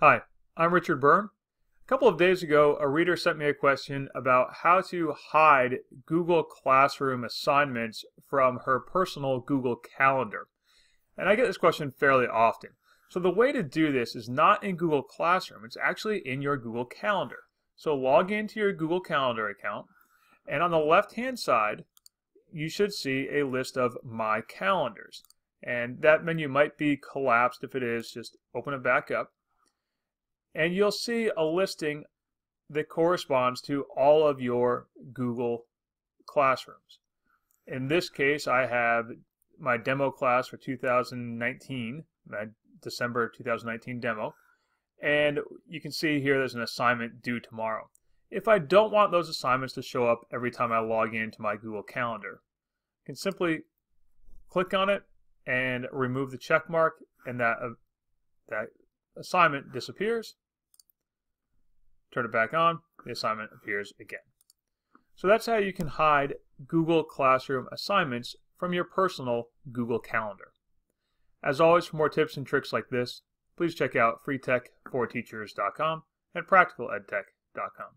Hi, I'm Richard Byrne. A couple of days ago, a reader sent me a question about how to hide Google Classroom assignments from her personal Google Calendar. And I get this question fairly often. So the way to do this is not in Google Classroom, it's actually in your Google Calendar. So log into your Google Calendar account, and on the left-hand side, you should see a list of My Calendars. And that menu might be collapsed. If it is, just open it back up and you'll see a listing that corresponds to all of your Google classrooms. In this case, I have my demo class for 2019, my December 2019 demo, and you can see here there's an assignment due tomorrow. If I don't want those assignments to show up every time I log into my Google Calendar, I can simply click on it and remove the check mark and that, uh, that assignment disappears Turn it back on, the assignment appears again. So that's how you can hide Google Classroom assignments from your personal Google Calendar. As always, for more tips and tricks like this, please check out freetech4teachers.com and practicaledtech.com.